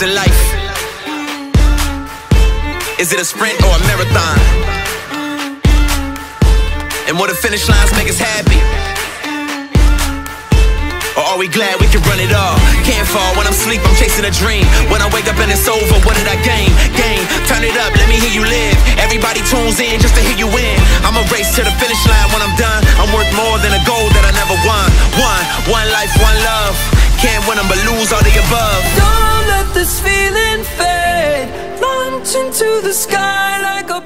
in life? Is it a sprint or a marathon? And will the finish lines make us happy? Or are we glad we can run it all? Can't fall when I'm sleep, I'm chasing a dream. When I wake up and it's over, what did I gain? Gain, turn it up, let me hear you live. Everybody tunes in just to hear you win. I'm a race to the finish line when I'm done. I'm worth more than a goal that I never won. One, one life, one love. Can't win to the sky like a